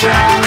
Yeah.